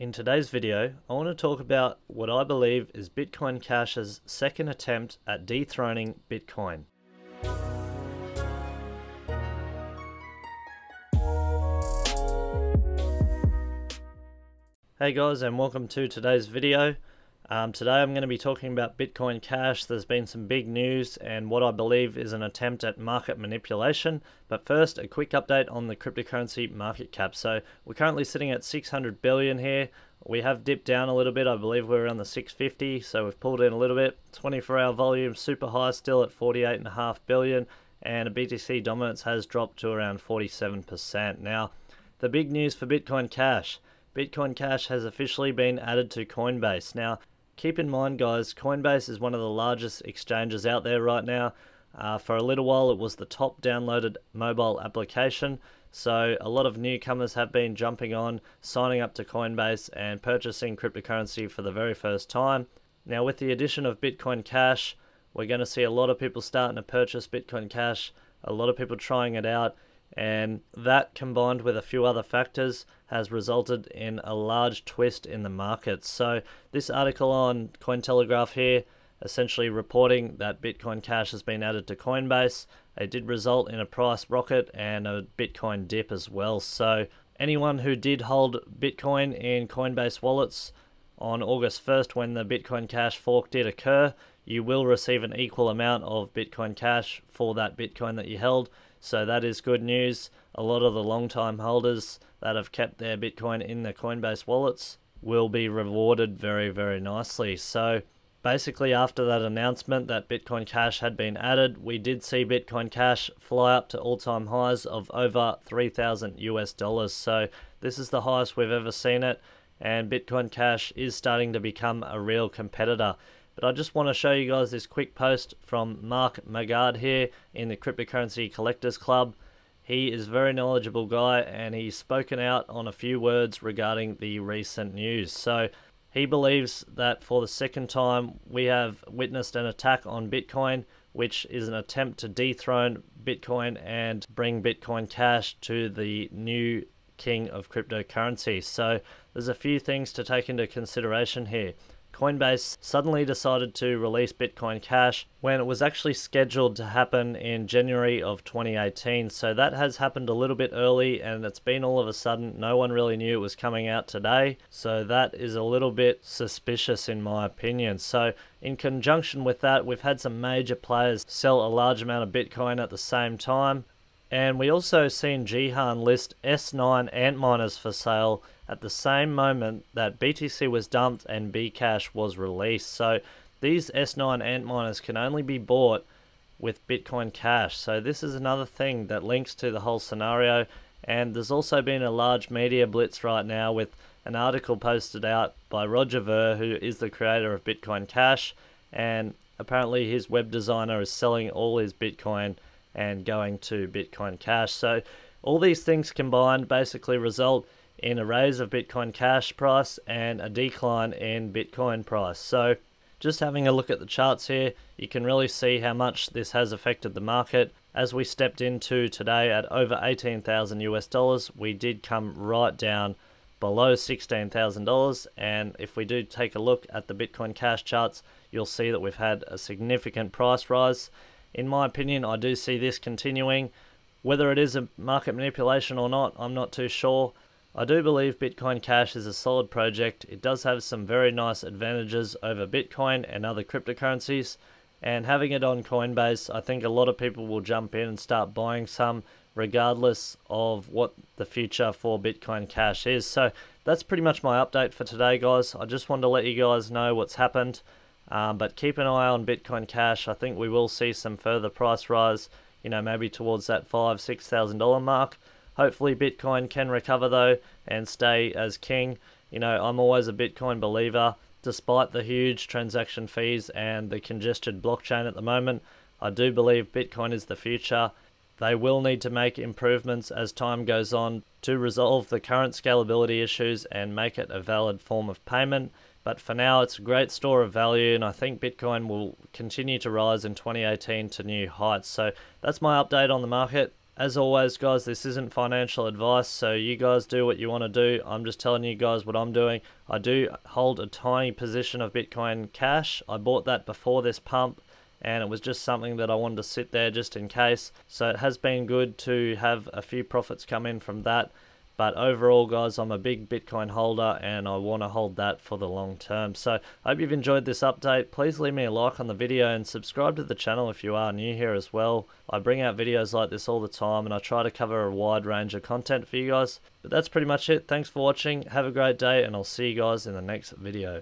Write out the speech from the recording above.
In today's video, I want to talk about what I believe is Bitcoin Cash's second attempt at dethroning Bitcoin. Hey guys and welcome to today's video. Um, today I'm going to be talking about Bitcoin Cash. There's been some big news and what I believe is an attempt at market manipulation. But first, a quick update on the cryptocurrency market cap. So we're currently sitting at 600 billion here. We have dipped down a little bit. I believe we're around the 650, so we've pulled in a little bit. 24-hour volume super high, still at 48.5 billion, and a BTC dominance has dropped to around 47%. Now, the big news for Bitcoin Cash. Bitcoin Cash has officially been added to Coinbase. Now, keep in mind, guys, Coinbase is one of the largest exchanges out there right now. Uh, for a little while, it was the top downloaded mobile application. So, a lot of newcomers have been jumping on, signing up to Coinbase, and purchasing cryptocurrency for the very first time. Now, with the addition of Bitcoin Cash, we're going to see a lot of people starting to purchase Bitcoin Cash, a lot of people trying it out, and that combined with a few other factors has resulted in a large twist in the market. So this article on Cointelegraph here essentially reporting that Bitcoin Cash has been added to Coinbase. It did result in a price rocket and a Bitcoin dip as well. So anyone who did hold Bitcoin in Coinbase wallets on August 1st when the Bitcoin Cash fork did occur, you will receive an equal amount of Bitcoin Cash for that Bitcoin that you held. So that is good news. A lot of the long time holders that have kept their Bitcoin in their Coinbase wallets will be rewarded very, very nicely. So basically, after that announcement that Bitcoin Cash had been added, we did see Bitcoin Cash fly up to all time highs of over 3,000 US dollars. So this is the highest we've ever seen it, and Bitcoin Cash is starting to become a real competitor. But I just want to show you guys this quick post from Mark Magard here in the Cryptocurrency Collectors Club. He is a very knowledgeable guy and he's spoken out on a few words regarding the recent news. So he believes that for the second time we have witnessed an attack on Bitcoin, which is an attempt to dethrone Bitcoin and bring Bitcoin Cash to the new king of cryptocurrency. So there's a few things to take into consideration here. Coinbase suddenly decided to release Bitcoin Cash when it was actually scheduled to happen in January of 2018. So that has happened a little bit early and it's been all of a sudden. No one really knew it was coming out today. So that is a little bit suspicious in my opinion. So in conjunction with that, we've had some major players sell a large amount of Bitcoin at the same time. And we also seen Jihan list S9 Antminers for sale at the same moment that BTC was dumped and Bcash was released. So these S9 Antminers can only be bought with Bitcoin Cash. So this is another thing that links to the whole scenario. And there's also been a large media blitz right now with an article posted out by Roger Ver, who is the creator of Bitcoin Cash. And apparently his web designer is selling all his Bitcoin and going to Bitcoin Cash. So all these things combined basically result in a raise of Bitcoin Cash price and a decline in Bitcoin price. So just having a look at the charts here, you can really see how much this has affected the market. As we stepped into today at over 18,000 US dollars, we did come right down below $16,000 and if we do take a look at the Bitcoin Cash charts, you'll see that we've had a significant price rise. In my opinion, I do see this continuing. Whether it is a market manipulation or not, I'm not too sure. I do believe Bitcoin Cash is a solid project. It does have some very nice advantages over Bitcoin and other cryptocurrencies. And having it on Coinbase, I think a lot of people will jump in and start buying some regardless of what the future for Bitcoin Cash is. So that's pretty much my update for today, guys. I just wanted to let you guys know what's happened. Um, but keep an eye on Bitcoin Cash. I think we will see some further price rise, you know, maybe towards that five, six thousand dollar mark. Hopefully, Bitcoin can recover though and stay as king. You know, I'm always a Bitcoin believer. Despite the huge transaction fees and the congested blockchain at the moment, I do believe Bitcoin is the future. They will need to make improvements as time goes on to resolve the current scalability issues and make it a valid form of payment. But for now, it's a great store of value, and I think Bitcoin will continue to rise in 2018 to new heights. So that's my update on the market. As always, guys, this isn't financial advice, so you guys do what you want to do. I'm just telling you guys what I'm doing. I do hold a tiny position of Bitcoin Cash. I bought that before this pump and it was just something that I wanted to sit there just in case. So it has been good to have a few profits come in from that. But overall, guys, I'm a big Bitcoin holder and I want to hold that for the long term. So I hope you've enjoyed this update. Please leave me a like on the video and subscribe to the channel if you are new here as well. I bring out videos like this all the time and I try to cover a wide range of content for you guys. But that's pretty much it. Thanks for watching. Have a great day and I'll see you guys in the next video.